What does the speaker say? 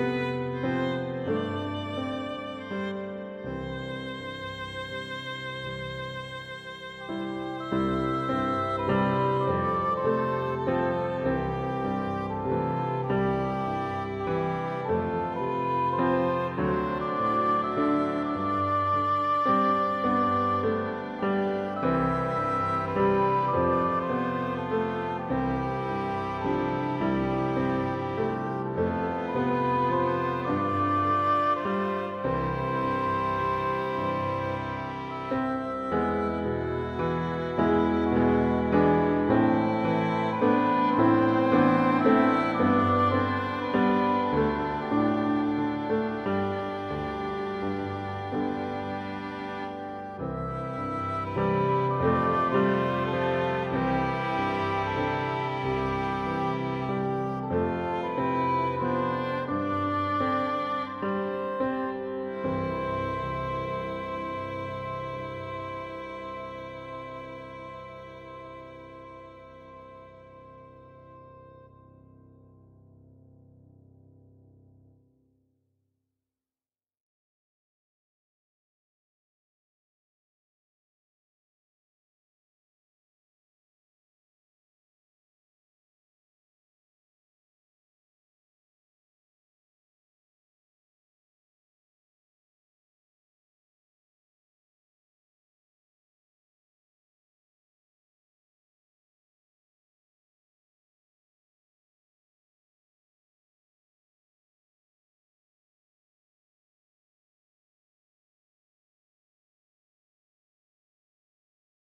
Música